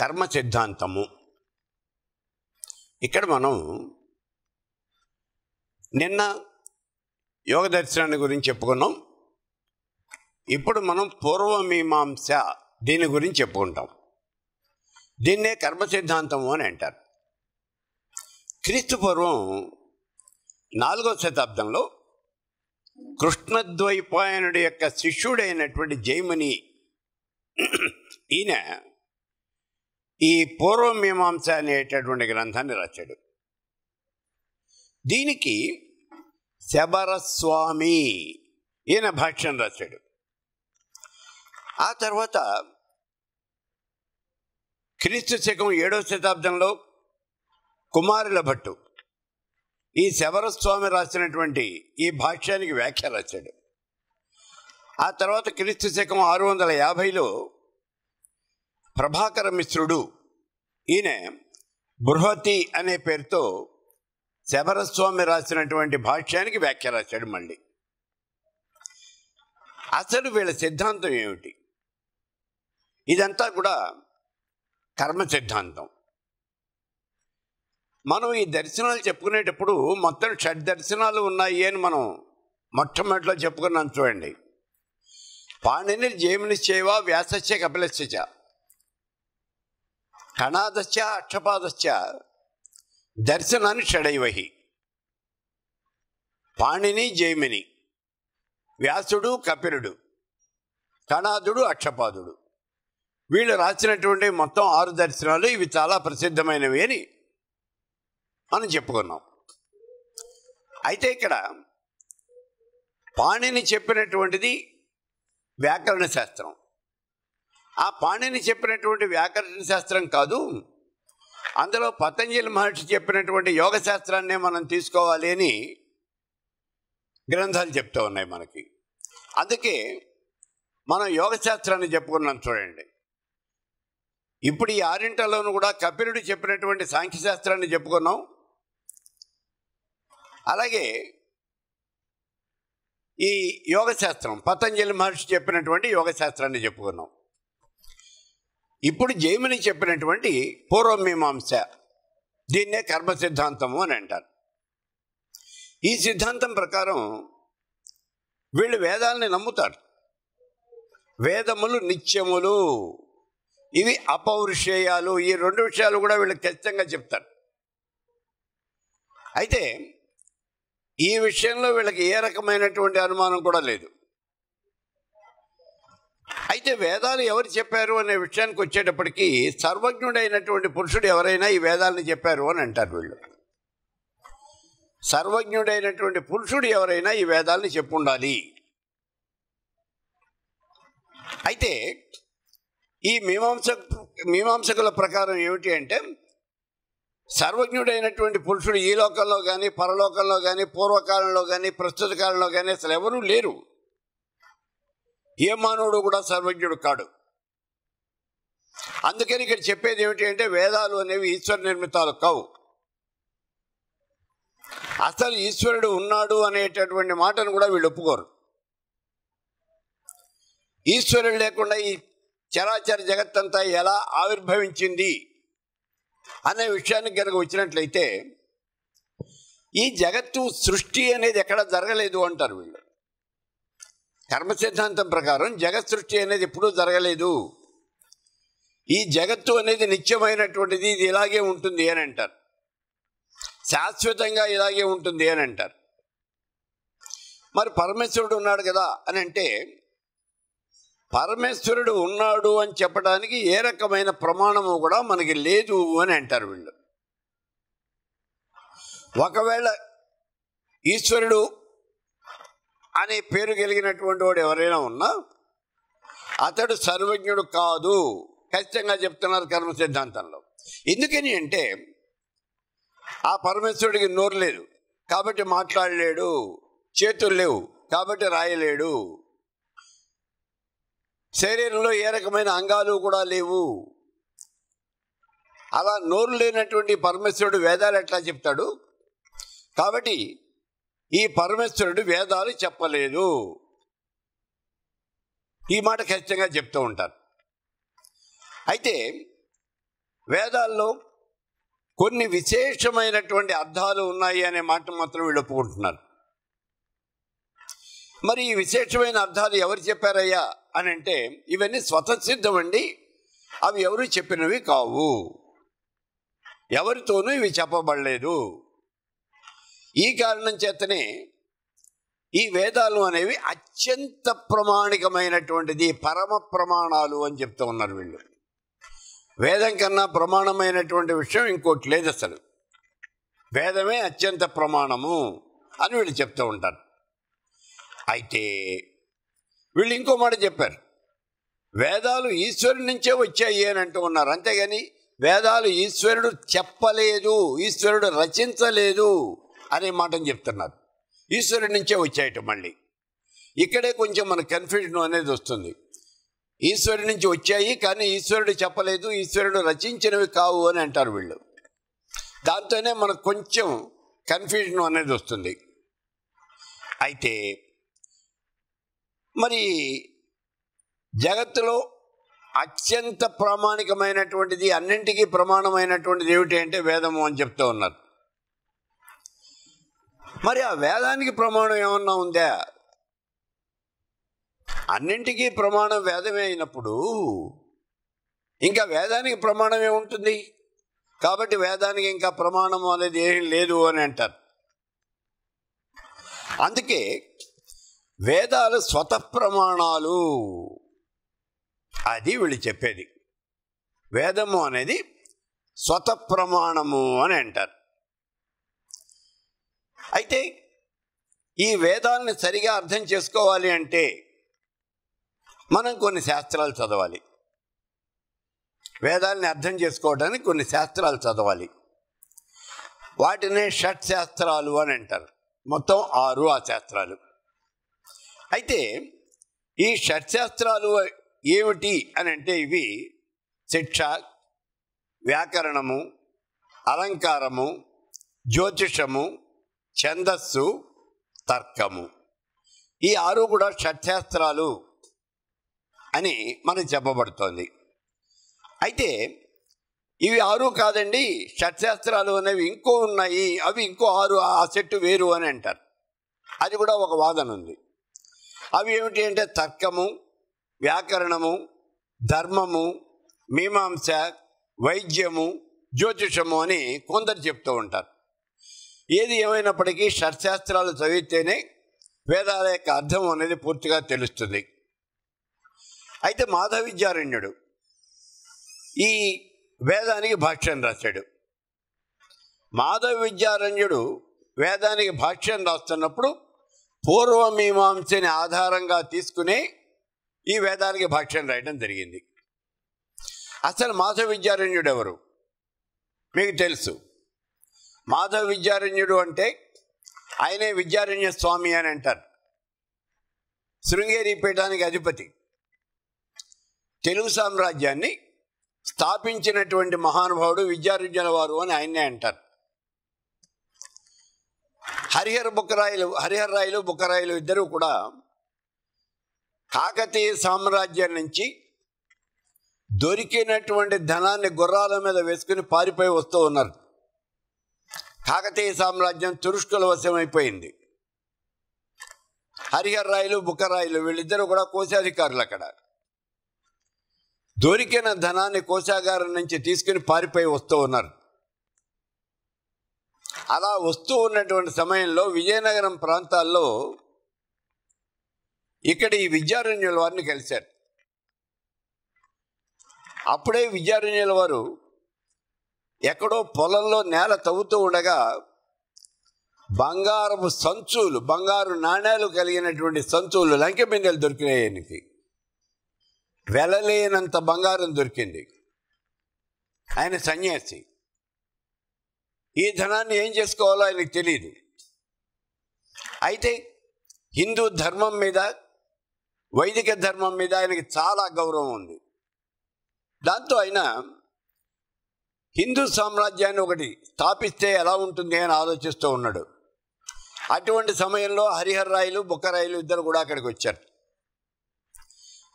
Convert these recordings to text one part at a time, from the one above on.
కర్మ సిద్ధాంతము. ఇక్కడ మనం నిన్న యోగ దర్శనాన్ని గురించి చెప్పుకున్నాం. ఇప్పుడు మనం పూర్వమీమాంస దీని గురించి చెప్పుకుంటాం. దీన్నే కర్మ సిద్ధాంతము అని అంటారు. క్రీస్తు పూర్వం నాలుగో శతాబ్దంలో కృష్ణద్వైపాయనుడి యొక్క శిష్యుడైనటువంటి జైమని ఈయన ఈ పూర్వమీమాంస అనేటటువంటి గ్రంథాన్ని రాశాడు. దీనికి శబరస్వామి ఈయన భాష్యం రాశాడు. ఆ తర్వాత క్రీస్తు శకం ఏడవ శతాబ్దంలో కుమారుల భట్టు ఈ శబరస్వామి రాసినటువంటి ఈ భాష్యానికి వ్యాఖ్య రాశాడు. ఆ తర్వాత క్రీస్తు శకం ఆరు వందల యాభైలో ప్రభాకర మిశ్రుడు ఈయన బృహతి అనే పేరుతో శబరస్వామి రాసినటువంటి భాష్యానికి వ్యాఖ్య రాశాడు మళ్ళీ. అసలు వీళ్ళ సిద్ధాంతం ఏమిటి? ఇదంతా కూడా కర్మ సిద్ధాంతం. మనం ఈ దర్శనాలు చెప్పుకునేటప్పుడు మొత్తం షడ్ దర్శనాలు ఉన్నాయి అని మనం మొట్టమొదటిలో చెప్పుకున్నాం చూడండి. పాణిని జేమినిశ్చేవ వ్యాసస్య కపిలస్య కణాదశ అక్షపాదశ్చ దర్శనాన్ని షడైవహి. పాణిని జైమిని వ్యాసుడు కపిలుడు కణాదుడు అక్షపాదుడు. వీళ్ళు రాసినటువంటి మొత్తం ఆరు దర్శనాలు ఇవి చాలా ప్రసిద్ధమైనవి అని మనం చెప్పుకున్నాం. అయితే ఇక్కడ పాణిని చెప్పినటువంటిది వ్యాకరణ శాస్త్రం. ఆ పాణిని చెప్పినటువంటి వ్యాకరణ శాస్త్రం కాదు. అందులో పతంజలి మహర్షి చెప్పినటువంటి యోగ శాస్త్రాన్నే మనం తీసుకోవాలి అని గ్రంథాలు చెప్తూ ఉన్నాయి మనకి. అందుకే మనం యోగ శాస్త్రాన్ని చెప్పుకున్నాం చూడండి. ఇప్పుడు ఈ ఆరింటలోనూ కూడా కపిలుడు చెప్పినటువంటి సాంఖ్యశాస్త్రాన్ని చెప్పుకున్నాం. అలాగే ఈ యోగ శాస్త్రం పతంజలి మహర్షి చెప్పినటువంటి యోగ శాస్త్రాన్ని చెప్పుకున్నాం. ఇప్పుడు జైమిని చెప్పినటువంటి పూర్వమీమాంస. దీన్నే కర్మ సిద్ధాంతము అని అంటారు. ఈ సిద్ధాంతం ప్రకారం వీళ్ళు వేదాలని నమ్ముతారు. వేదములు నిత్యములు ఇవి అపౌరుషేయాలు ఈ రెండు విషయాలు కూడా వీళ్ళు ఖచ్చితంగా చెప్తారు. అయితే ఈ విషయంలో వీళ్ళకి ఏ రకమైనటువంటి అనుమానం కూడా లేదు. అయితే వేదాలు ఎవరు చెప్పారు అనే విషయానికి వచ్చేటప్పటికి సర్వజ్ఞుడైనటువంటి పురుషుడు ఎవరైనా ఈ వేదాలను చెప్పారు అని అంటారు వీళ్ళు. సర్వజ్ఞుడైనటువంటి పురుషుడు ఎవరైనా ఈ వేదాలని చెప్పుండాలి. అయితే ఈ మీమాంస మీమాంసకుల ప్రకారం ఏమిటి అంటే సర్వజ్ఞుడైనటువంటి పురుషుడు ఈ లోకంలో కానీ పరలోకంలో కానీ పూర్వకాలంలో కానీ ప్రస్తుత కాలంలో కానీ అసలు ఎవరూ లేరు. ఏ మానవుడు కూడా సర్వజ్ఞుడు కాడు. అందుకని ఇక్కడ చెప్పేది ఏమిటి అంటే వేదాలు అనేవి ఈశ్వర నిర్మితాలు కావు. అసలు ఈశ్వరుడు ఉన్నాడు అనేటటువంటి మాటను కూడా వీళ్ళు ఒప్పుకోరు. ఈశ్వరుడు లేకుండా ఈ చరాచర జగత్తంతా ఎలా ఆవిర్భవించింది అనే విషయానికి కనుక వచ్చినట్లయితే ఈ జగత్తు సృష్టి అనేది ఎక్కడ జరగలేదు అంటారు వీళ్ళు. కర్మ సిద్ధాంతం ప్రకారం జగత్ సృష్టి అనేది ఎప్పుడూ జరగలేదు. ఈ జగత్తు అనేది నిత్యమైనటువంటిది ఇది ఇలాగే ఉంటుంది అని అంటారు. శాశ్వతంగా ఇలాగే ఉంటుంది అని అంటారు. మరి పరమేశ్వరుడు ఉన్నాడు కదా అని అంటే పరమేశ్వరుడు ఉన్నాడు అని చెప్పడానికి ఏ రకమైన ప్రమాణము కూడా మనకి లేదు అని అంటారు వీళ్ళు. ఒకవేళ ఈశ్వరుడు అనే పేరు కలిగినటువంటి వాడు ఎవరైనా ఉన్నా అతడు సర్వజ్ఞుడు కాదు. ఖచ్చితంగా చెప్తున్నారు కర్మ సిద్ధాంతంలో. ఎందుకని అంటే ఆ పరమేశ్వరుడికి నోరు లేదు. కాబట్టి మాట్లాడలేడు చేతులు లేవు కాబట్టి రాయలేడు. శరీరంలో ఏ రకమైన అంగాలు కూడా లేవు. అలా నోరు లేనటువంటి పరమేశ్వరుడు వేదాలు ఎట్లా చెప్తాడు? కాబట్టి ఈ పరమేశ్వరుడు వేదాలు చెప్పలేదు. ఈ మాట ఖచ్చితంగా చెప్తూ ఉంటారు అయితే వేదాల్లో కొన్ని విశేషమైనటువంటి అర్థాలు ఉన్నాయి అనే మాట మాత్రం వీళ్ళు ఒప్పుకుంటున్నారు. మరి ఈ విశేషమైన అర్థాలు ఎవరు చెప్పారయ్యా అని అంటే ఇవన్నీ స్వతసిద్ధం అండి అవి ఎవరు చెప్పినవి కావు. ఎవరితోనూ ఇవి చెప్పబడలేదు. ఈ కారణం చేతనే ఈ వేదాలు అనేవి అత్యంత ప్రమాణికమైనటువంటిది పరమ ప్రమాణాలు అని చెప్తూ ఉన్నారు వీళ్ళు. వేదం కన్నా ప్రమాణమైనటువంటి విషయం ఇంకోటి లేదు అసలు. వేదమే అత్యంత ప్రమాణము అని వీళ్ళు చెప్తూ ఉంటారు. అయితే వీళ్ళు ఇంకో మాట చెప్పారు. వేదాలు ఈశ్వరుడి నుంచే వచ్చాయి అని అంటూ ఉన్నారు. అంతేగాని వేదాలు ఈశ్వరుడు చెప్పలేదు ఈశ్వరుడు రచించలేదు. అనే మాటను చెప్తున్నారు. ఈశ్వరుడి నుంచే వచ్చాయట మళ్ళీ. ఇక్కడే కొంచెం మన కన్ఫ్యూజన్ అనేది వస్తుంది. ఈశ్వరుడి నుంచి వచ్చాయి కానీ ఈశ్వరుడు చెప్పలేదు ఈశ్వరుడు రచించినవి కావు అని అంటారు వీళ్ళు. దాంతోనే మనకు కొంచెం కన్ఫ్యూజన్ అనేది వస్తుంది. అయితే మరి జగత్తులో అత్యంత ప్రామాణికమైనటువంటిది అన్నింటికీ ప్రమాణమైనటువంటిది ఏమిటి అంటే వేదము అని చెప్తూ ఉన్నారు. మరి ఆ వేదానికి ప్రమాణం ఏమన్నా ఉందా? అన్నింటికీ ప్రమాణం వేదమే అయినప్పుడు ఇంకా వేదానికి ప్రమాణం ఏముంటుంది? కాబట్టి వేదానికి ఇంకా ప్రమాణం అనేది ఏం లేదు అని అంటారు. అందుకే వేదాలు స్వతః ప్రమాణాలు అది వీళ్ళు చెప్పేది. వేదము అనేది స్వత ప్రమాణము అని అంటారు. అయితే ఈ వేదాలను సరిగా అర్థం చేసుకోవాలి అంటే మనం కొన్ని శాస్త్రాలు చదవాలి. వేదాలని అర్థం చేసుకోవడానికి కొన్ని శాస్త్రాలు చదవాలి. వాటినే షట్ శాస్త్రాలు అని అంటారు. మొత్తం ఆరు ఆ శాస్త్రాలు. అయితే ఈ షట్శాస్త్రాలు ఏమిటి అని అంటే ఇవి శిక్ష వ్యాకరణము అలంకారము జ్యోతిషము ఛందస్సు తర్కము. ఈ ఆరు కూడా షట్శాస్త్రాలు అని మనకు చెప్పబడుతోంది. అయితే ఇవి ఆరు కాదండి షట్శాస్త్రాలు అనేవి ఇంకో ఉన్నాయి అవి ఇంకో ఆరు ఆ సెట్టు వేరు అని అంటారు. అది కూడా ఒక వాదన ఉంది. అవి ఏమిటి అంటే తర్కము వ్యాకరణము ధర్మము మీమాంస వైద్యము జ్యోతిషము అని కొందరు చెప్తూ ఉంటారు. ఏది ఏమైనప్పటికీ షట్శాస్త్రాలు చదివితేనే వేదాల యొక్క అర్థం అనేది పూర్తిగా తెలుస్తుంది. అయితే మాధవ విద్యారణ్యుడు ఈ వేదానికి భాష్యం రాశాడు. మాధవ విద్యారణ్యుడు వేదానికి భాష్యం రాస్తున్నప్పుడు పూర్వమీమాంసని ఆధారంగా తీసుకునే ఈ వేదానికి భాష్యం రాయడం జరిగింది. అసలు మాధవ విద్యారణ్యుడు ఎవరు? మీకు తెలుసు. మాధవ విద్యారణ్యుడు అంటే ఆయనే విద్యారణ్య స్వామి అని అంటారు. శృంగేరి పీఠానికి అధిపతి. తెలుగు సామ్రాజ్యాన్ని స్థాపించినటువంటి మహానుభావుడు విద్యారణ్యుల వారు అని ఆయన్నే అంటారు. హరిహర బుక్కరాయలు హరిహర రాయలు బుక్కరాయలు ఇద్దరు కూడా కాకతీయ సామ్రాజ్యం నుంచి దొరికినటువంటి ధనాన్ని గుర్రాల మీద వేసుకుని పారిపోయి వస్తూ ఉన్నారు. కాకతీయ సామ్రాజ్యం తురుష్కుల వశమైపోయింది. హరిహర్ రాయలు బుక్కరాయలు వీళ్ళిద్దరూ కూడా కోశాధికారులు అక్కడ దొరికిన ధనాన్ని కోశాగారం నుంచి తీసుకుని పారిపోయి వస్తూ ఉన్నారు. అలా వస్తూ ఉన్నటువంటి సమయంలో విజయనగరం ప్రాంతాల్లో ఇక్కడ ఈ విద్యారణ్యుల వారిని కలిశారు. అప్పుడే విద్యారణ్యుల వారు ఎక్కడో పొలంలో నేల తవ్వుతూ ఉండగా బంగారపు సంచులు బంగారు నాణ్యాలు కలిగినటువంటి సంచులు లంకె బిందెలు దొరికినాయి ఆయనకి. వెలలేనంత బంగారం దొరికింది. ఆయన సన్యాసి. ఈ ధనాన్ని ఏం చేసుకోవాలో ఆయనకు తెలియదు అయితే హిందూ ధర్మం మీద వైదిక ధర్మం మీద ఆయనకి చాలా గౌరవం ఉంది. దాంతో ఆయన హిందూ సామ్రాజ్యాన్ని ఒకటి స్థాపిస్తే ఎలా ఉంటుంది అని ఆలోచిస్తూ ఉన్నాడు. అటువంటి సమయంలో హరిహర్ రాయలు బుక్కరాయలు ఇద్దరు కూడా అక్కడికి వచ్చారు.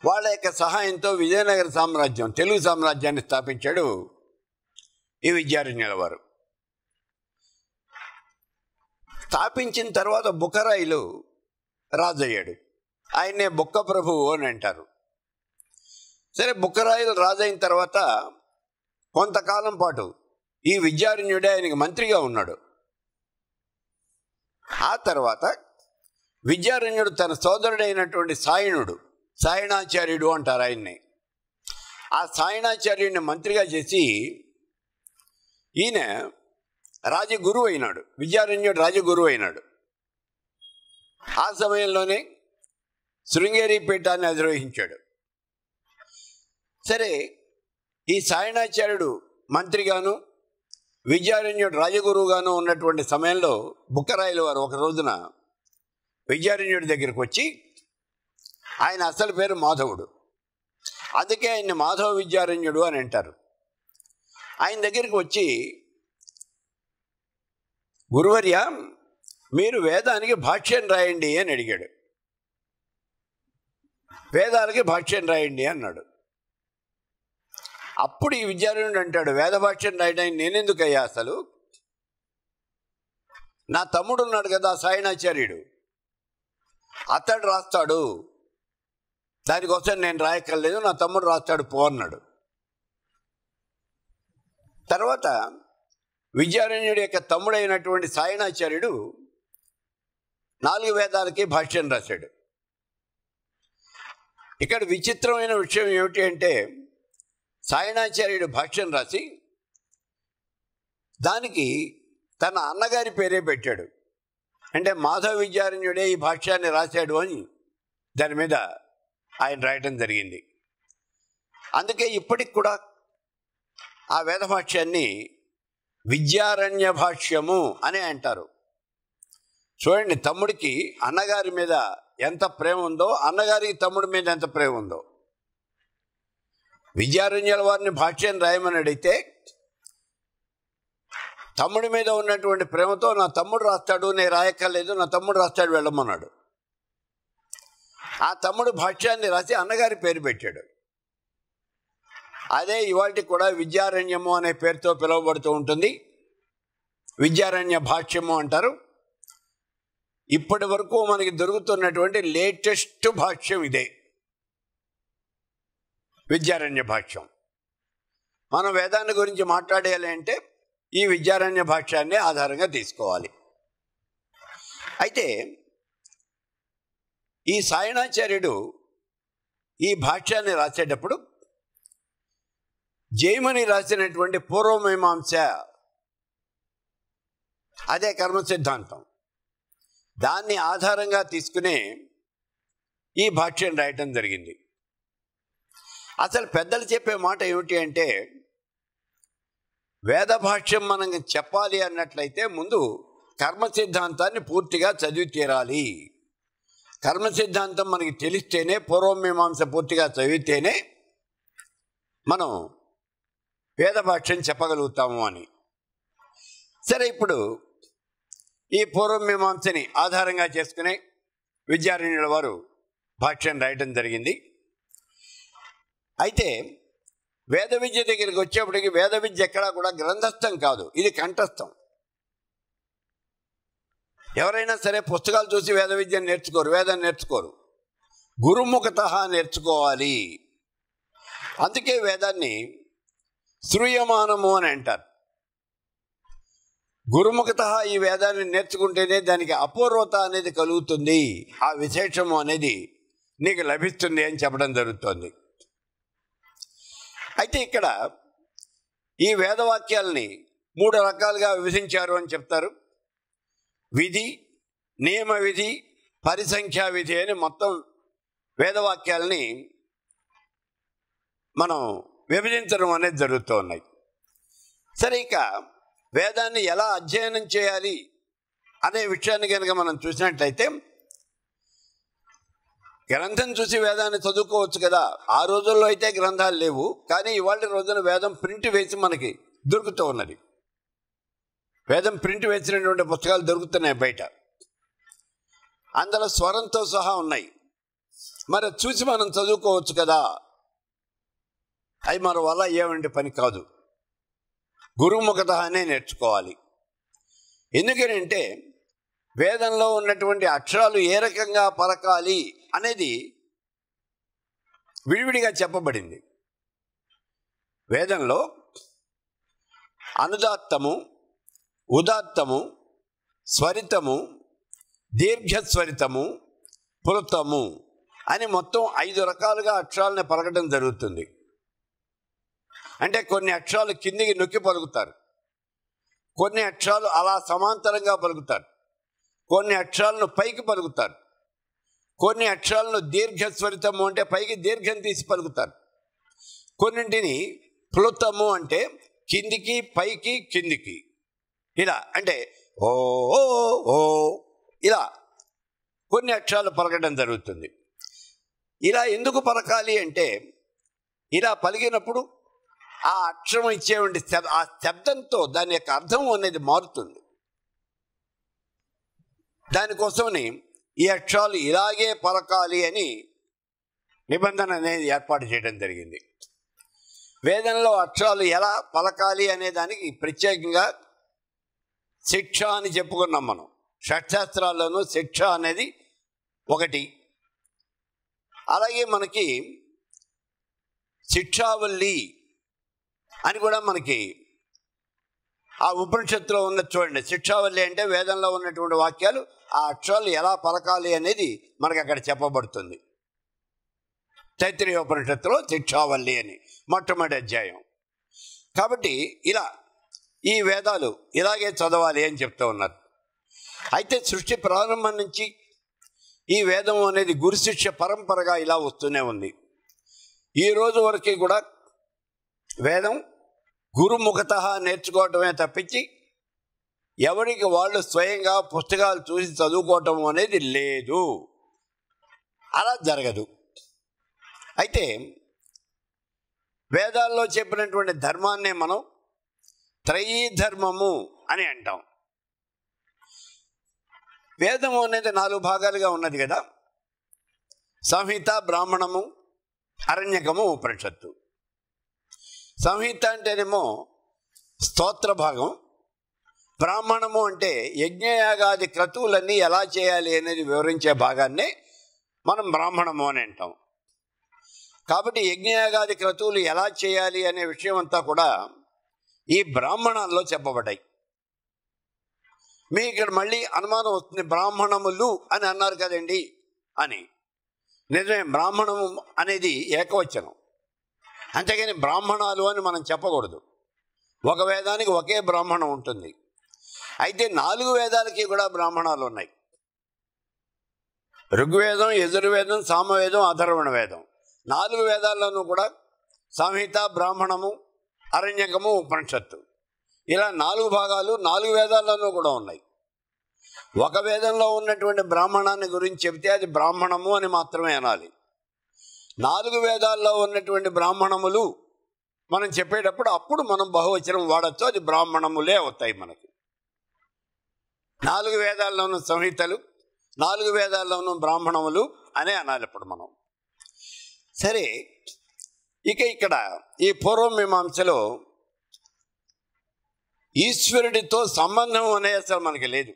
వాళ్ళ యొక్క సహాయంతో విజయనగర సామ్రాజ్యం తెలుగు సామ్రాజ్యాన్ని స్థాపించాడు ఈ విద్యారణ్యుల వారు. స్థాపించిన తర్వాత బుక్కరాయిలు రాజయ్యాడు. ఆయన్నే బుక్క ప్రభువు అని అంటారు. సరే బుక్కరాయిలు రాజైన తర్వాత కొంతకాలం పాటు ఈ విద్యారణ్యుడే ఆయనకి మంత్రిగా ఉన్నాడు. ఆ తర్వాత విద్యారణ్యుడు తన సోదరుడైనటువంటి సాయణుడు సాయణాచార్యుడు అంటారు ఆయన్ని. ఆ సాయణాచార్యుడిని మంత్రిగా చేసి ఈయన రాజగురువు అయినాడు విద్యారణ్యుడు రాజగురువు అయినాడు. ఆ సమయంలోనే శృంగేరి పీఠాన్ని అధిరోహించాడు. సరే ఈ సాయణాచార్యుడు మంత్రిగాను విద్యారణ్యుడు రాజగురువుగాను ఉన్నటువంటి సమయంలో బుక్కరాయలు వారు ఒక రోజున విద్యారణ్యుడి దగ్గరికి వచ్చి ఆయన అసలు పేరు మాధవుడు. అందుకే ఆయన్ని మాధవ విద్యారణ్యుడు అని అంటారు. ఆయన దగ్గరికి వచ్చి గురువర్య మీరు వేదానికి భాష్యం రాయండి అని అడిగాడు. వేదాలకి భాష్యం రాయండి అన్నాడు. అప్పుడు ఈ విద్యారణ్యుడు అంటాడు వేదభాష్యం రాయడానికి నేనెందుకయ్యా అసలు? నా తమ్ముడు ఉన్నాడు కదా సాయణాచార్యుడు అతడు రాస్తాడు. దానికోసం నేను రాయక్కర్లేదు నా తమ్ముడు రాస్తాడు పో అన్నాడు. తర్వాత విద్యారణ్యుడి యొక్క తమ్ముడైనటువంటి సాయణాచార్యుడు నాలుగు వేదాలకి భాష్యం రాశాడు. ఇక్కడ విచిత్రమైన విషయం ఏమిటి అంటే సాయణాచార్యుడు భాష్యం రాసి దానికి తన అన్నగారి పేరే పెట్టాడు. అంటే మాధవ విద్యారణ్యుడే ఈ భాష్యాన్ని రాశాడు అని దాని మీద ఆయన రాయటం జరిగింది. అందుకే ఇప్పటికి కూడా ఆ వేద భాష్యాన్ని విద్యారణ్య భాష్యము అని అంటారు. చూడండి తమ్ముడికి అన్నగారి మీద ఎంత ప్రేమ ఉందో అన్నగారికి తమ్ముడి మీద ఎంత ప్రేమ ఉందో. విద్యారణ్యాల వారిని భాష్యం రాయమని అడిగితే తమ్ముడి మీద ఉన్నటువంటి ప్రేమతో నా తమ్ముడు రాస్తాడు నేను రాయక్కర్లేదు నా తమ్ముడు రాస్తాడు వెళ్ళమన్నాడు. ఆ తమ్ముడు భాష్యాన్ని రాసి అన్నగారి పేరు పెట్టాడు. అదే ఇవాటి కూడా విద్యారణ్యము అనే పేరుతో పిలువబడుతూ ఉంటుంది. విద్యారణ్య భాష్యము అంటారు. ఇప్పటి వరకు మనకి దొరుకుతున్నటువంటి లేటెస్ట్ భాష్యం ఇదే. విద్యారణ్య భాష్యం మనం వేదాన్ని గురించి మాట్లాడేయాలి అంటే ఈ విద్యారణ్య భాష్యాన్ని ఆధారంగా తీసుకోవాలి. అయితే ఈ సాయణాచార్యుడు ఈ భాష్యాన్ని రాసేటప్పుడు జైమని రాసినటువంటి పూర్వమీమాంస అదే కర్మ సిద్ధాంతం దాన్ని ఆధారంగా తీసుకునే ఈ భాష్యం రాయటం జరిగింది. అసలు పెద్దలు చెప్పే మాట ఏమిటి అంటే వేద భాష్యం మనం చెప్పాలి అన్నట్లయితే ముందు కర్మ సిద్ధాంతాన్ని పూర్తిగా చదివి తీరాలి. కర్మ సిద్ధాంతం మనకి తెలిస్తేనే పూర్వమీమాంస పూర్తిగా చదివితేనే మనం వేద భాష్యం చెప్పగలుగుతాము అని. సరే ఇప్పుడు ఈ పూర్వమీమాంసని ఆధారంగా చేసుకుని విద్యారణ్యుల వారు భాష్యం రాయటం జరిగింది. అయితే వేద విద్య దగ్గరికి వచ్చేప్పటికి వేద విద్య ఎక్కడా కూడా గ్రంథస్థం కాదు. ఇది కంఠస్థం. ఎవరైనా సరే పుస్తకాలు చూసి వేద విద్యను నేర్చుకోరు వేదం నేర్చుకోరు. గురుముఖత నేర్చుకోవాలి. అందుకే వేదాన్ని శ్రూయమానము అని అంటారు. గురుముఖత ఈ వేదాన్ని నేర్చుకుంటేనే దానికి అపూర్వత అనేది కలుగుతుంది. ఆ విశేషము అనేది నీకు లభిస్తుంది అని చెప్పడం జరుగుతోంది. అయితే ఇక్కడ ఈ వేదవాక్యాలని మూడు రకాలుగా విభజించారు అని చెప్తారు. విధి నియమ విధి పరిసంఖ్యా విధి అని మొత్తం వేదవాక్యాలని మనం విభజించడం అనేది జరుగుతూ ఉన్నాయి. సరే ఇక వేదాన్ని ఎలా అధ్యయనం చేయాలి అనే విషయాన్ని కనుక మనం చూసినట్లయితే గ్రంథం చూసి వేదాన్ని చదువుకోవచ్చు కదా. ఆ రోజుల్లో అయితే గ్రంథాలు లేవు. కానీ ఇవాళ రోజున వేదం ప్రింట్ వేసి మనకి దొరుకుతూ ఉన్నది. వేదం ప్రింట్ వేసినటువంటి పుస్తకాలు దొరుకుతున్నాయి బయట. అందులో స్వరంతో సహా ఉన్నాయి. మరి చూసి మనం చదువుకోవచ్చు కదా. అవి మన వల్ల ఏమంటే పని కాదు. గురుముఖత అనే నేర్చుకోవాలి ఎందుకనంటే వేదంలో ఉన్నటువంటి అక్షరాలు ఏ రకంగా పలకాలి? అనేది విడివిడిగా చెప్పబడింది. వేదంలో అనుదాత్తము ఉదాత్తము స్వరితము దీర్ఘస్వరితము పులతము అని మొత్తం ఐదు రకాలుగా అక్షరాలను పలకడం జరుగుతుంది. అంటే కొన్ని అక్షరాలు కిందికి నొక్కి పలుకుతారు. కొన్ని అక్షరాలు అలా సమాంతరంగా పలుకుతారు. కొన్ని అక్షరాలను పైకి పలుకుతారు. కొన్ని అక్షరాలను దీర్ఘస్వరితము అంటే పైకి దీర్ఘం తీసి పలుకుతారు. కొన్నింటిని ప్లుతము అంటే కిందికి పైకి కిందికి. ఇలా అంటే ఓ ఓ ఇలా కొన్ని అక్షరాలు పలకడం జరుగుతుంది. ఇలా ఎందుకు పలకాలి అంటే ఇలా పలికినప్పుడు ఆ అక్షరం ఇచ్చేవంటి ఆ శబ్దంతో దాని యొక్క అర్థం అనేది మారుతుంది. దానికోసమని ఈ అక్షరాలు ఇలాగే పలకాలి అని నిబంధన అనేది ఏర్పాటు చేయడం జరిగింది. వేదనలో అక్షరాలు ఎలా పలకాలి అనే దానికి ప్రత్యేకంగా శిక్ష అని చెప్పుకున్నాం మనం. షట్శాస్త్రాల్లోనూ శిక్ష అనేది ఒకటి. అలాగే మనకి శిక్షావల్లి అని కూడా మనకి ఆ ఉపనిషత్తులో ఉన్న చూడండి శిక్షావల్లి అంటే వేదంలో ఉన్నటువంటి వాక్యాలు ఆ అక్షరాలు ఎలా పలకాలి అనేది మనకు అక్కడ చెప్పబడుతుంది. తైత్రీయ ఉపనిషత్తులో శిక్షావల్లి అని మొట్టమొదటి అధ్యాయం. కాబట్టి ఇలా ఈ వేదాలు ఇలాగే చదవాలి అని చెప్తూ ఉన్నారు. అయితే సృష్టి ప్రారంభం నుంచి ఈ వేదం అనేది గురుశిష్య పరంపరగా ఇలా వస్తూనే ఉంది. ఈ రోజు వరకు కూడా వేదం గురుముఖత నేర్చుకోవటమే తప్పించి ఎవరికి వాళ్ళు స్వయంగా పుస్తకాలు చూసి చదువుకోవటం అనేది లేదు. అలా జరగదు. అయితే వేదాల్లో చెప్పినటువంటి ధర్మాన్నే మనం త్రయీ ధర్మము అని అంటాం. వేదము అనేది నాలుగు భాగాలుగా ఉన్నది కదా. సంహిత బ్రాహ్మణము అరణ్యకము ఉపనిషత్తు. సంహిత అంటేనేమో స్తోత్ర భాగం. బ్రాహ్మణము అంటే యజ్ఞయాగాది క్రతువులన్నీ ఎలా చేయాలి అనేది వివరించే భాగాన్ని మనం బ్రాహ్మణము అని అంటాం. కాబట్టి యజ్ఞయాగాది క్రతువులు ఎలా చేయాలి అనే విషయం అంతా కూడా ఈ బ్రాహ్మణాల్లో చెప్పబడ్డాయి. మీ ఇక్కడ మళ్ళీ అనుమానం వస్తుంది బ్రాహ్మణములు అని అన్నారు కదండి అని. నిజమే బ్రాహ్మణము అనేది ఏకవచనం. అంతేగాని బ్రాహ్మణాలు అని మనం చెప్పకూడదు. ఒక వేదానికి ఒకే బ్రాహ్మణం ఉంటుంది. అయితే నాలుగు వేదాలకి కూడా బ్రాహ్మణాలు ఉన్నాయి. ఋగ్వేదం యజుర్వేదం సామవేదం అధర్వణ వేదం. నాలుగు వేదాల్లోనూ కూడా సంహిత బ్రాహ్మణము అరణ్యకము ఉపనిషత్తు. ఇలా నాలుగు భాగాలు నాలుగు వేదాల్లోనూ కూడా ఉన్నాయి. ఒక వేదంలో ఉన్నటువంటి బ్రాహ్మణాన్ని గురించి చెబితే అది బ్రాహ్మణము అని మాత్రమే అనాలి. నాలుగు వేదాల్లో ఉన్నటువంటి బ్రాహ్మణములు మనం చెప్పేటప్పుడు అప్పుడు మనం బహువచనం వాడచ్చు. అది బ్రాహ్మణములే అవుతాయి మనకి. నాలుగు వేదాల్లోనూ సంహితలు నాలుగు వేదాల్లోనూ బ్రాహ్మణములు అనే అనాలి ఇప్పుడు మనం. సరే ఇక ఇక్కడ ఈ పూర్వమీమాంసలో ఈశ్వరుడితో సంబంధం అనే అసలు మనకి లేదు.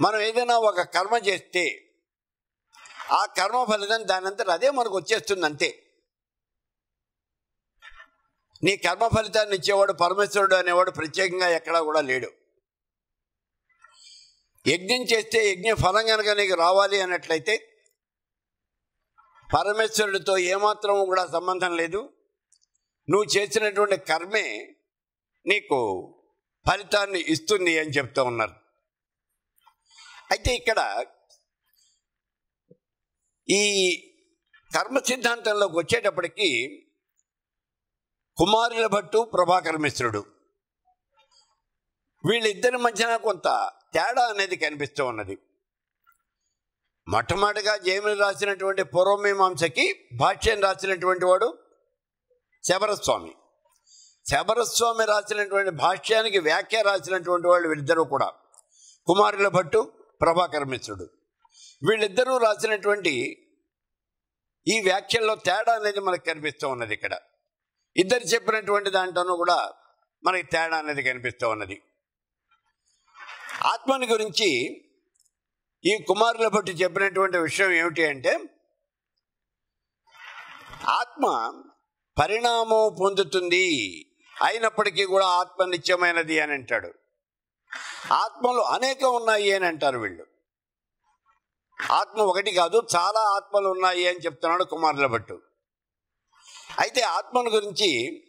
మనం ఏదైనా ఒక కర్మ చేస్తే ఆ కర్మ ఫలితం దానంతట అదే మనకు వచ్చేస్తుంది అంతే నీ కర్మ ఫలితాన్ని ఇచ్చేవాడు పరమేశ్వరుడు అనేవాడు ప్రత్యేకంగా ఎక్కడా కూడా లేడు. యజ్ఞం చేస్తే యజ్ఞ ఫలం కనుక నీకు రావాలి అన్నట్లయితే పరమేశ్వరుడితో ఏమాత్రం కూడా సంబంధం లేదు. నువ్వు చేసినటువంటి కర్మే నీకు ఫలితాన్ని ఇస్తుంది అని చెప్తూ ఉన్నారు. అయితే ఇక్కడ ఈ కర్మ సిద్ధాంతంలోకి వచ్చేటప్పటికి కుమారుల భట్టు ప్రభాకర మిశ్రుడు. వీళ్ళిద్దరి మధ్యన కొంత తేడా అనేది కనిపిస్తూ ఉన్నది. మొట్టమొదటిగా జయముని రాసినటువంటి పూర్వమీమాంసకి భాష్యం రాసినటువంటి వాడు శబరస్వామి. శబరస్వామి రాసినటువంటి భాష్యానికి వ్యాఖ్య రాసినటువంటి వాళ్ళు వీళ్ళిద్దరూ కూడా. కుమారుల భట్టు ప్రభాకర మిశ్రుడు. వీళ్ళిద్దరూ రాసినటువంటి ఈ వ్యాఖ్యల్లో తేడా అనేది మనకు కనిపిస్తూ ఉన్నది ఇక్కడ. ఇద్దరు చెప్పినటువంటి దాంట్లోనూ కూడా మనకి తేడా అనేది కనిపిస్తూ ఉన్నది. ఆత్మని గురించి ఈ కుమారుల బట్టి చెప్పినటువంటి విషయం ఏమిటి అంటే ఆత్మ పరిణామం పొందుతుంది అయినప్పటికీ కూడా ఆత్మ నిత్యమైనది అని అంటాడు. ఆత్మలు అనేకం ఉన్నాయి అని అంటారు వీళ్ళు. ఆత్మ ఒకటి కాదు చాలా ఆత్మలు ఉన్నాయి అని చెప్తున్నాడు కుమారుల భట్టు. అయితే ఆత్మను గురించి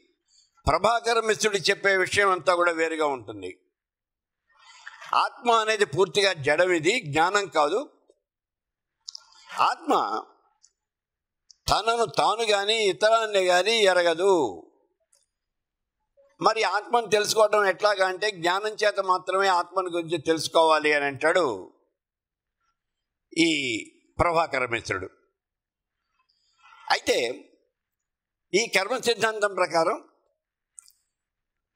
ప్రభాకర మిశ్రుడు చెప్పే విషయం అంతా కూడా వేరుగా ఉంటుంది. ఆత్మ అనేది పూర్తిగా జడం ఇది జ్ఞానం కాదు. ఆత్మ తనను తాను కానీ ఇతరాన్ని కానీ ఎరగదు. మరి ఆత్మను తెలుసుకోవడం ఎట్లాగా అంటే జ్ఞానం చేత మాత్రమే ఆత్మను గురించి తెలుసుకోవాలి అని అంటాడు ఈ ప్రభాకర మిత్రుడు. అయితే ఈ కర్మ సిద్ధాంతం ప్రకారం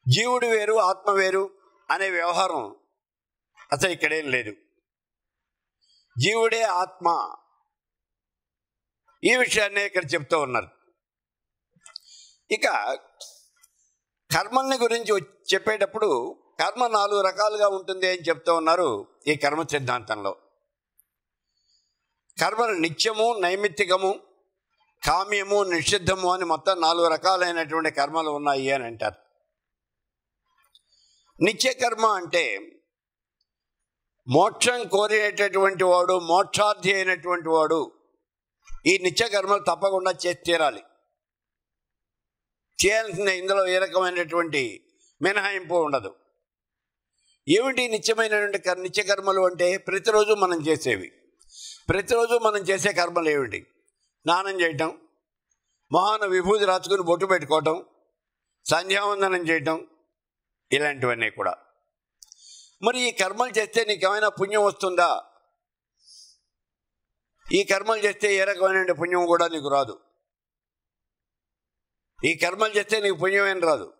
జీవుడు వేరు ఆత్మ వేరు అనే వ్యవహారం అసలు ఇక్కడేం లేదు. జీవుడే ఆత్మ ఈ విషయాన్ని ఇక్కడ చెప్తూ ఉన్నారు. ఇక కర్మల్ని గురించి చెప్పేటప్పుడు కర్మ నాలుగు రకాలుగా ఉంటుంది అని చెప్తూ ఉన్నారు ఈ కర్మ సిద్ధాంతంలో. కర్మలు నిత్యము నైమిత్తికము కామ్యము నిషిద్ధము అని మొత్తం నాలుగు రకాలైనటువంటి కర్మలు ఉన్నాయి అని అంటారు. నిత్య కర్మ అంటే మోక్షం కోరేటటువంటి వాడు మోక్షార్థి అయినటువంటి వాడు ఈ నిత్య కర్మలు తప్పకుండా చేసి తీరాలి. చేయాల్సిన ఇందులో ఏ రకమైనటువంటి మినహాయింపు ఉండదు. ఏమిటి నిత్యమైనటువంటి నిత్యకర్మలు అంటే ప్రతిరోజు మనం చేసేవి? ప్రతిరోజు మనం చేసే కర్మలు ఏమిటి? స్నానం చేయటం మొహాన విభూతి రాచుకుని బొట్టు పెట్టుకోవటం సంధ్యావందనం చేయటం ఇలాంటివన్నీ కూడా. మరి ఈ కర్మలు చేస్తే నీకు ఏమైనా పుణ్యం వస్తుందా? ఈ కర్మలు చేస్తే ఏ రకమైన పుణ్యం కూడా నీకు రాదు. ఈ కర్మలు చేస్తే నీకు పుణ్యం ఏం రాదు.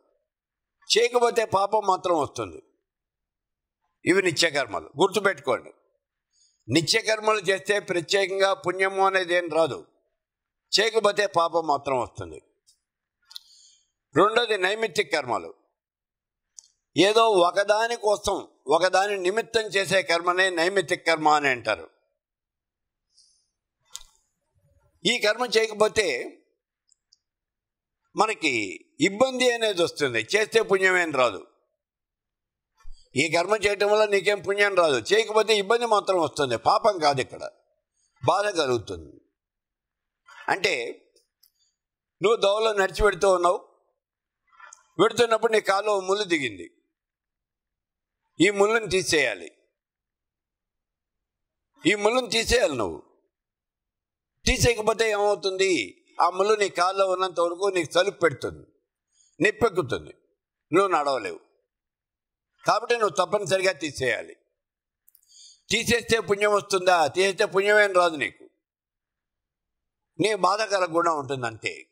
చేయకపోతే పాపం మాత్రం వస్తుంది. ఇవి నిత్యకర్మలు గుర్తుపెట్టుకోండి. నిత్యకర్మలు చేస్తే ప్రత్యేకంగా పుణ్యము అనేది ఏం రాదు. చేయకపోతే పాపం మాత్రం వస్తుంది. రెండోది నైమిత్తిక కర్మలు. ఏదో ఒకదాని కోసం ఒకదాని నిమిత్తం చేసే కర్మనే నైమిత్తిక కర్మ అని అంటారు. ఈ కర్మ చేయకపోతే మనకి ఇబ్బంది అనేది వస్తుంది. చేస్తే పుణ్యమేం రాదు. ఈ కర్మ చేయటం వల్ల నీకేం పుణ్యం రాదు. చేయకపోతే ఇబ్బంది మాత్రం వస్తుంది. పాపం కాదు ఇక్కడ. బాధ కలుగుతుంది. అంటే నువ్వు దోవలో నడిచి పెడుతూ ఉన్నావు. పెడుతున్నప్పుడు నీ కాలో ముళ్ళు దిగింది. ఈ ముళ్ళుని తీసేయాలి. ఈ ముళ్ళుని తీసేయాలి నువ్వు. తీసేయకపోతే ఏమవుతుంది? ఆ ముళ్ళు నీ కాల్లో ఉన్నంత వరకు నీకు తలుపు పెడుతుంది. నిప్పెక్కుతుంది. నువ్వు నడవలేవు. కాబట్టి నువ్వు తప్పనిసరిగా తీసేయాలి. తీసేస్తే పుణ్యం వస్తుందా? తీసేస్తే పుణ్యమేం రాదు నీకు. నీ బాధకర గుణం ఉంటుంది అంతే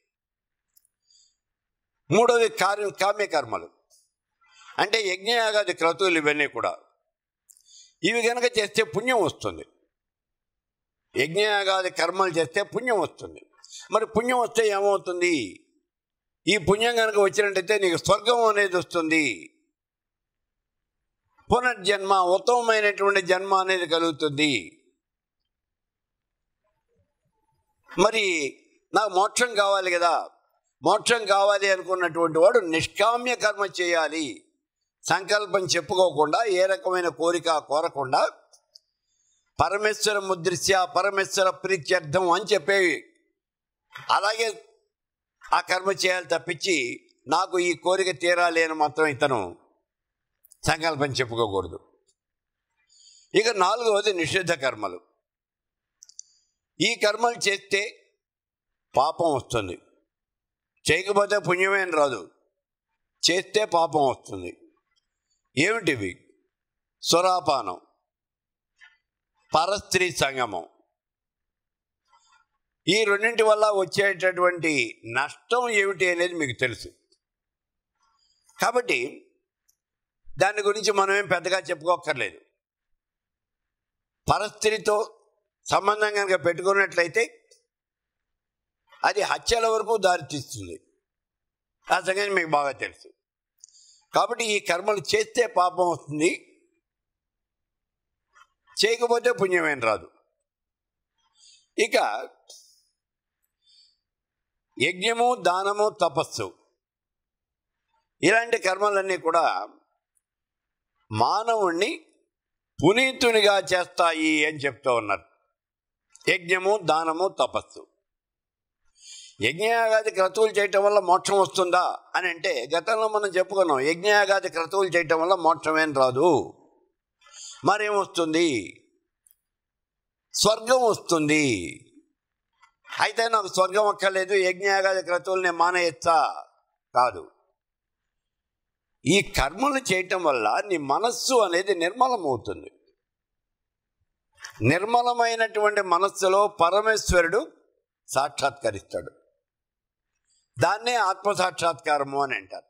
మూడవది కార్యం కామ్య కర్మలు. అంటే యజ్ఞయాగాది క్రతువులు ఇవన్నీ కూడా. ఇవి కనుక చేస్తే పుణ్యం వస్తుంది. యజ్ఞయాగాది కర్మలు చేస్తే పుణ్యం వస్తుంది. మరి పుణ్యం వస్తే ఏమవుతుంది? ఈ పుణ్యం కనుక వచ్చినట్టయితే నీకు స్వర్గం అనేది వస్తుంది. పునర్జన్మ ఉత్తమమైనటువంటి జన్మ అనేది కలుగుతుంది. మరి నాకు మోక్షం కావాలి కదా. మోక్షం కావాలి అనుకున్నటువంటి వాడు నిష్కామ్య కర్మ చేయాలి. సంకల్పం చెప్పుకోకుండా ఏ రకమైన కోరిక కోరకుండా పరమేశ్వర ముద్రిస్య పరమేశ్వర ప్రీత్యర్థం అని చెప్పేవి. అలాగే ఆ కర్మ చేయాలి తప్పించి నాకు ఈ కోరిక తీరాలి అని మాత్రం ఇతను సంకల్పం చెప్పుకోకూడదు. ఇక నాలుగవది నిషిద్ధ కర్మలు. ఈ కర్మలు చేస్తే పాపం వస్తుంది. చేయకపోతే పుణ్యమేం రాదు. చేస్తే పాపం వస్తుంది. ఏమిటివి? సురాపానం పరస్త్రీ సంగమం. ఈ రెండింటి వల్ల వచ్చేటటువంటి నష్టం ఏమిటి అనేది మీకు తెలుసు. కాబట్టి దాని గురించి మనమేం పెద్దగా చెప్పుకోక్కర్లేదు. పరస్త్రీతో సంబంధం కనుక పెట్టుకున్నట్లయితే అది హత్యల వరకు దారితీస్తుంది ఆ సంగతి మీకు బాగా తెలుసు. కాబట్టి ఈ కర్మలు చేస్తే పాపం వస్తుంది. చేయకపోతే పుణ్యమేం రాదు. ఇక యజ్ఞము దానము తపస్సు ఇలాంటి కర్మలన్నీ కూడా మానవుణ్ణి పునీతునిగా చేస్తాయి అని చెప్తూ ఉన్నారు. యజ్ఞము దానము తపస్సు. యజ్ఞయాగాది క్రతువులు చేయటం వల్ల మోక్షం వస్తుందా అని అంటే గతంలో మనం చెప్పుకున్నాం యజ్ఞయాగాది క్రతువులు చేయటం వల్ల మోక్షమేం రాదు. మరేమొస్తుంది స్వర్గం వస్తుంది. అయితే నాకు స్వర్గం అక్కర్లేదు యజ్ఞయాగాది క్రతువుల్ని మానేయచ్చా కాదు. ఈ కర్మలు చేయటం వల్ల నీ మనస్సు అనేది నిర్మలమవుతుంది. నిర్మలమైనటువంటి మనస్సులో పరమేశ్వరుడు సాక్షాత్కరిస్తాడు. దాన్నే ఆత్మ సాక్షాత్కారము అని అంటారు.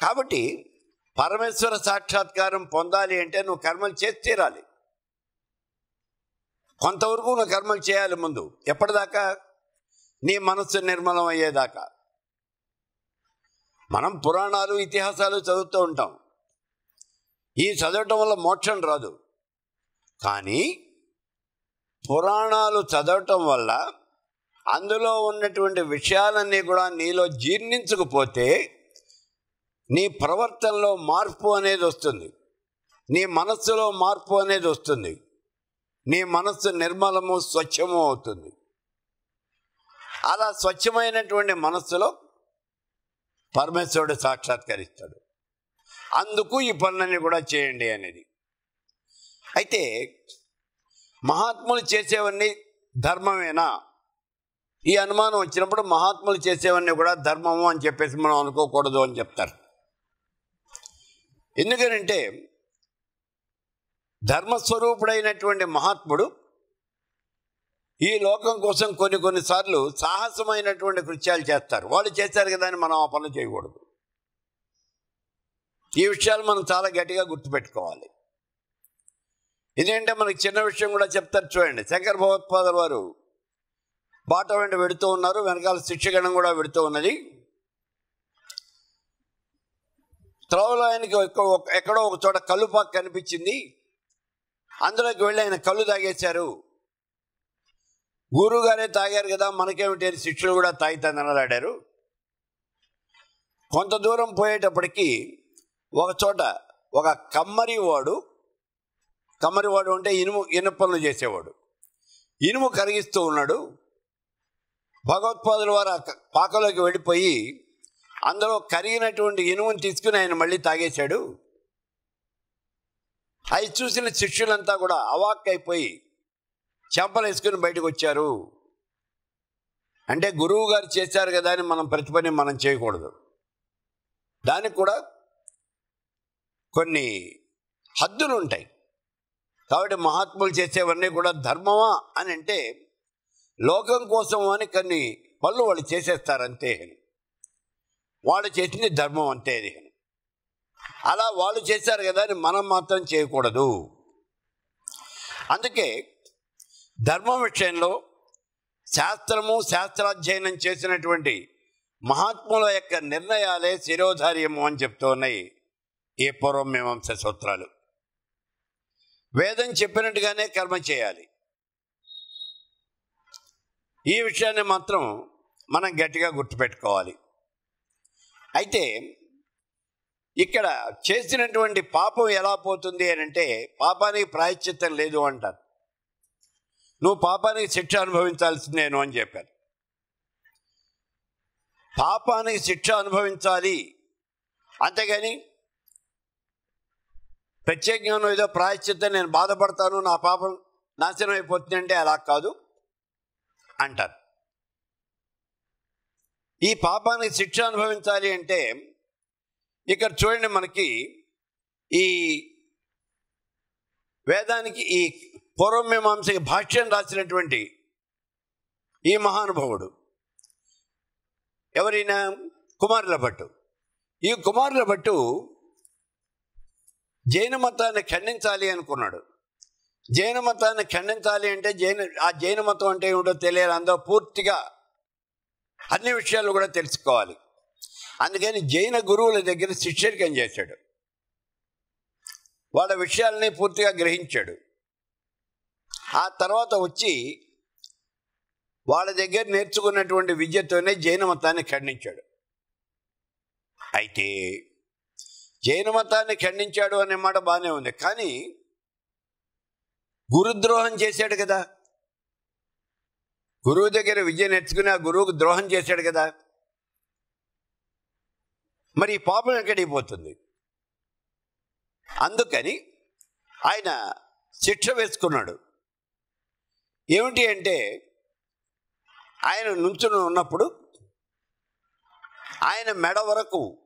కాబట్టి పరమేశ్వర సాక్షాత్కారం పొందాలి అంటే నువ్వు కర్మలు చేసి తీరాలి. కొంతవరకు నువ్వు కర్మలు చేయాలి ముందు. ఎప్పటిదాకా? నీ మనస్సు నిర్మలం అయ్యేదాకా మనం పురాణాలు ఇతిహాసాలు చదువుతూ ఉంటాం. ఈ చదవటం వల్ల మోక్షం రాదు. కానీ పురాణాలు చదవటం వల్ల అందులో ఉన్నటువంటి విషయాలన్నీ కూడా నీలో జీర్ణించకపోతే నీ ప్రవర్తనలో మార్పు అనేది వస్తుంది. నీ మనస్సులో మార్పు అనేది వస్తుంది. నీ మనస్సు నిర్మలము స్వచ్ఛము అవుతుంది. అలా స్వచ్ఛమైనటువంటి మనస్సులో పరమేశ్వరుడు సాక్షాత్కరిస్తాడు. అందుకు ఈ పనులన్నీ కూడా చేయండి అనేది. అయితే మహాత్ములు చేసేవన్నీ ధర్మమేనా? ఈ అనుమానం వచ్చినప్పుడు మహాత్ములు చేసేవన్నీ కూడా ధర్మము అని చెప్పేసి మనం అనుకోకూడదు అని చెప్తారు. ఎందుకనంటే ధర్మస్వరూపుడైనటువంటి మహాత్ముడు ఈ లోకం కోసం కొన్ని కొన్నిసార్లు సాహసమైనటువంటి కృత్యాలు చేస్తారు. వాళ్ళు చేశారు కదా అని మనం ఆ పనులు చేయకూడదు. ఈ విషయాలు మనం చాలా గట్టిగా గుర్తుపెట్టుకోవాలి. ఇదేంటే మనకి చిన్న విషయం కూడా చెప్తారు చూడండి. శంకర భగవత్పాదుల వారు బాట వెంట పెడుతూ ఉన్నారు. వెనకాల శిక్షగణం కూడా పెడుతూ ఉన్నది. త్రోవలో ఆయనకి ఒక- ఎక్కడో ఒక చోట కళ్ళు పాక్ కనిపించింది. అందులోకి వెళ్ళి ఆయన కళ్ళు తాగేశారు. గురువుగారే తాగారు కదా మనకేమిటి అని శిష్యులు కూడా తాగితందనలాడారు కొంత దూరం పోయేటప్పటికి ఒక చోట ఒక కమ్మరివాడు కమ్మరివాడు అంటే ఇనుము ఇనుపనులు చేసేవాడు. ఇనుము కరిగిస్తూ ఉన్నాడు. భగవత్పాదుల వారు పాకలోకి వెళ్ళిపోయి అందులో కరిగినటువంటి ఇనుముని తీసుకుని ఆయన మళ్ళీ తాగేశాడు. అవి చూసిన శిష్యులంతా కూడా అవాక్ అయిపోయి చెంపలు వేసుకుని బయటకు వచ్చారు. అంటే గురువు గారు చేశారు కదా అని మనం ప్రతి పని మనం చేయకూడదు. దానికి కూడా కొన్ని హద్దులు ఉంటాయి. కాబట్టి మహాత్ములు చేసేవన్నీ కూడా ధర్మమా అని అంటే లోకం కోసం అని కొన్ని పనులు వాళ్ళు చేసేస్తారు అంతే. వాళ్ళు చేసింది ధర్మం అంతే. అది అలా వాళ్ళు చేశారు కదా అని మనం మాత్రం చేయకూడదు. అందుకే ధర్మం విషయంలో శాస్త్రము శాస్త్రాధ్యయనం చేసినటువంటి మహాత్ముల యొక్క నిర్ణయాలే శిరోధార్యము అని చెప్తూ ఉన్నాయి ఈ పూర్వం మీమాంస సూత్రాలు. వేదం చెప్పినట్టుగానే కర్మ చేయాలి. ఈ విషయాన్ని మాత్రం మనం గట్టిగా గుర్తుపెట్టుకోవాలి. అయితే ఇక్కడ చేసినటువంటి పాపం ఎలా పోతుంది అని అంటే పాపానికి ప్రాయశ్చిత్తం లేదు అంటారు. నువ్వు పాపానికి శిక్ష అనుభవించాల్సిందేను అని చెప్పారు పాపానికి శిక్ష అనుభవించాలి. అంతేగాని ప్రత్యేకంగా ఏదో ప్రాయశ్చిత్తం నేను బాధపడతాను నా పాపం నాశనం అయిపోతుంది అంటే అలా కాదు అంటారు. ఈ పాపానికి శిక్ష అనుభవించాలి అంటే ఇక్కడ చూడండి మనకి ఈ వేదానికి ఈ పూర్వమీమాంసకి భాష్యం రాసినటువంటి ఈ మహానుభావుడు. ఎవరైనా కుమారుల భట్టు ఈ కుమారుల భట్టు జైన మతాన్ని ఖండించాలి అనుకున్నాడు. జైన మతాన్ని ఖండించాలి అంటే జైన ఆ జైన మతం అంటే ఏమిటో తెలియాలి. అందులో పూర్తిగా అన్ని విషయాలు కూడా తెలుసుకోవాలి. అందుకని జైన గురువుల దగ్గర శిష్యరికం చేశాడు. వాళ్ళ విషయాల్ని పూర్తిగా గ్రహించాడు. ఆ తర్వాత వచ్చి వాళ్ళ దగ్గర నేర్చుకున్నటువంటి విద్యతోనే జైన మతాన్ని ఖండించాడు. అయితే జైన మతాన్ని ఖండించాడు అనే మాట బాగానే ఉంది. కానీ గురుద్రోహం చేశాడు కదా. గురువు దగ్గర విద్య నేర్చుకుని ఆ గురువుకు ద్రోహం చేశాడు కదా. మరి ఈ పాపం ఎక్కడైపోతుంది అందుకని ఆయన శిక్ష వేసుకున్నాడు. ఏమిటి అంటే ఆయన నుంచుని ఉన్నప్పుడు ఆయన మెడ వరకు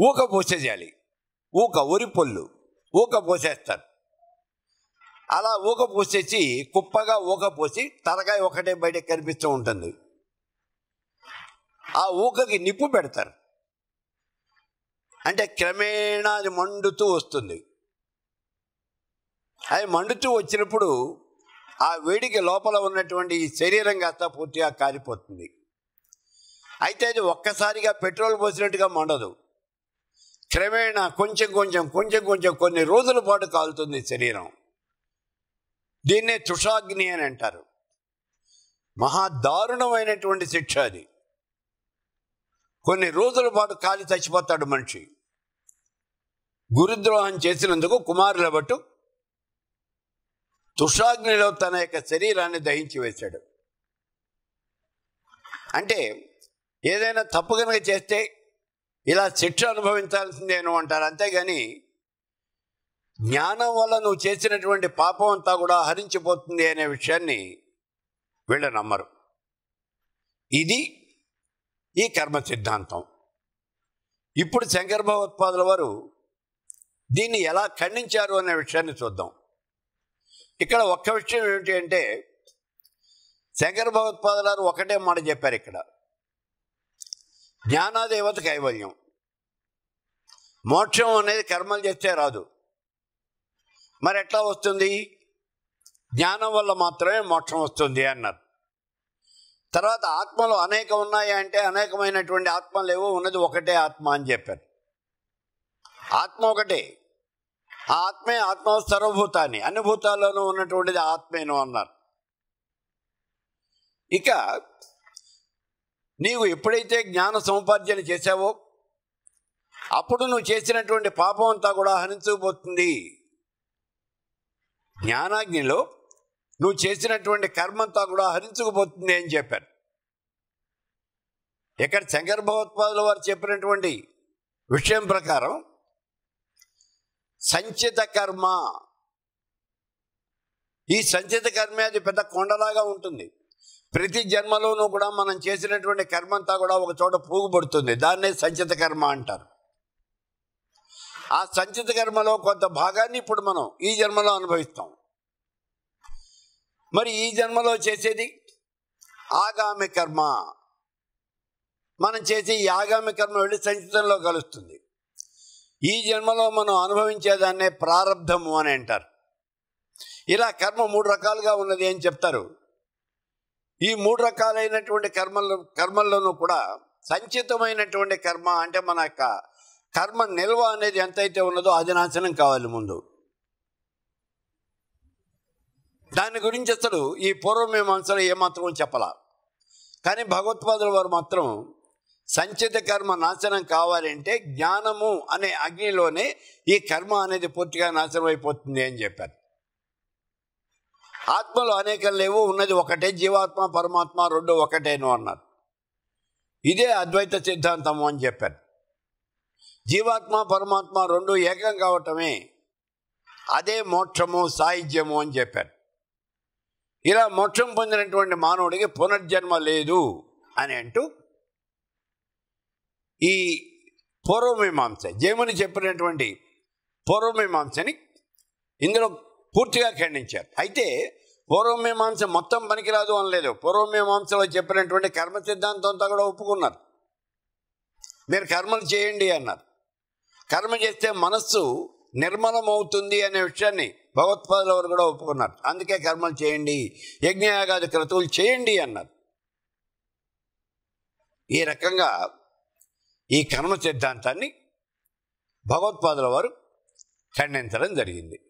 ఊక పోసేయాలి ఊక ఉరి పొల్లు ఊక పోసేస్తారు. అలా ఊక పోసేసి కుప్పగా ఊక పోసి తలకాయ ఒకటే బయట కనిపిస్తూ ఉంటుంది. ఆ ఊకకి నిప్పు పెడతారు. అంటే క్రమేణా అది మండుతూ వస్తుంది. అది మండుతూ వచ్చినప్పుడు ఆ వేడికి లోపల ఉన్నటువంటి ఈ శరీరం కాస్త పూర్తిగా కాలిపోతుంది అయితే అది ఒక్కసారిగా పెట్రోల్ పోసినట్టుగా మండదు. క్రమేణా కొంచెం కొంచెం కొంచెం కొంచెం కొన్ని రోజుల పాటు కాలుతుంది శరీరం. దీన్నే తుషాగ్ని అని అంటారు. మహా దారుణమైనటువంటి శిక్ష అది. కొన్ని రోజుల పాటు కాలి చచ్చిపోతాడు మనిషి. గురుద్రోహం చేసినందుకు కుమారుల బట్టు తుషాగ్నిలో తన యొక్క శరీరాన్ని దహించి వేశాడు. అంటే ఏదైనా తప్పు కనుక చేస్తే ఇలా శిక్ష అనుభవించాల్సిందేను అంటారు. అంతేగాని జ్ఞానం వల్ల నువ్వు చేసినటువంటి పాపం అంతా కూడా హరించిపోతుంది అనే విషయాన్ని వీళ్ళు నమ్మరు. ఇది ఈ కర్మ సిద్ధాంతం. ఇప్పుడు శంకర భగవత్పాదుల వారు దీన్ని ఎలా ఖండించారు అనే విషయాన్ని చూద్దాం. ఇక్కడ ఒక్క విషయం ఏమిటి అంటే శంకర భగవత్పాదుల ఒకటే మాట చెప్పారు ఇక్కడ. జ్ఞానాదేవత కైవల్యం. మోక్షం అనేది కర్మలు చేస్తే రాదు. మరి ఎట్లా వస్తుంది? జ్ఞానం వల్ల మాత్రమే మోక్షం వస్తుంది అన్నారు. తర్వాత ఆత్మలు అనేక ఉన్నాయి అంటే అనేకమైనటువంటి ఆత్మలు ఏవో ఉన్నది ఒకటే ఆత్మ అని చెప్పారు. ఆత్మ ఒకటే. ఆత్మే ఆత్మ సర్వభూతాన్ని అన్ని భూతాల్లోనూ ఉన్నటువంటిది ఆత్మేను అన్నారు. ఇక నీవు ఎప్పుడైతే జ్ఞాన సముపార్జన చేశావో అప్పుడు నువ్వు చేసినటువంటి పాపం అంతా కూడా హరించుకుపోతుంది జ్ఞానాగ్నిలో నువ్వు చేసినటువంటి కర్మంతా కూడా హరించుకుపోతుంది అని చెప్పారు. ఇక్కడ శంకర భగవత్పాదుల వారు చెప్పినటువంటి విషయం ప్రకారం సంచిత కర్మ. ఈ సంచిత కర్మ అది పెద్ద కొండలాగా ఉంటుంది. ప్రతి జన్మలోనూ కూడా మనం చేసినటువంటి కర్మ అంతా కూడా ఒక చోట పూగుబడుతుంది దాన్నే సంచిత కర్మ అంటారు. ఆ సంచిత కర్మలో కొంత భాగాన్ని ఇప్పుడు మనం ఈ జన్మలో అనుభవిస్తాం. మరి ఈ జన్మలో చేసేది ఆగామి కర్మ. మనం చేసే ఈ ఆగామి కర్మ వెళ్ళి సంచితంలో కలుస్తుంది. ఈ జన్మలో మనం అనుభవించేదాన్నే ప్రారంధము అని అంటారు. ఇలా కర్మ మూడు రకాలుగా ఉన్నది అని చెప్తారు. ఈ మూడు రకాలైనటువంటి కర్మల్లో కర్మల్లోనూ కూడా సంచితమైనటువంటి కర్మ అంటే మన యొక్క కర్మ నిల్వ అనేది ఎంతైతే ఉన్నదో అది నాశనం కావాలి ముందు. దాని గురించి అసలు ఈ పూర్వమీమాంసలో ఏమాత్రం చెప్పాల. కానీ భగవత్పాదుల వారు మాత్రం సంచిత కర్మ నాశనం కావాలంటే జ్ఞానము అనే అగ్నిలోనే ఈ కర్మ అనేది పూర్తిగా నాశనం అయిపోతుంది అని చెప్పారు. ఆత్మలు అనేకం లేవు ఉన్నది ఒకటే జీవాత్మ పరమాత్మ రెండు ఒకటేను అన్నారు. ఇదే అద్వైత సిద్ధాంతము అని చెప్పారు. జీవాత్మ పరమాత్మ రెండు ఏకం కావటమే అదే మోక్షము సాహిత్యము అని చెప్పారు. ఇలా మోక్షం పొందినటువంటి మానవుడికి పునర్జన్మ లేదు అని అంటూ ఈ పూర్వమీమాంస జయముని చెప్పినటువంటి పూర్వమీమాంసని ఇందులో పూర్తిగా ఖండించారు. అయితే పూర్వమీమాంస మొత్తం పనికిరాదు అనలేదు. పూర్వమీమాంసలో చెప్పినటువంటి కర్మ సిద్ధాంతం అంతా కూడా ఒప్పుకున్నారు. మీరు కర్మలు చేయండి అన్నారు. కర్మ చేస్తే మనస్సు నిర్మలమవుతుంది అనే విషయాన్ని భగవత్పాదుల వారు కూడా ఒప్పుకున్నారు. అందుకే కర్మలు చేయండి యజ్ఞయాగాది క్రతువులు చేయండి అన్నారు. ఈ రకంగా ఈ కర్మ సిద్ధాంతాన్ని భగవత్పాదుల వారు ఖండించడం జరిగింది.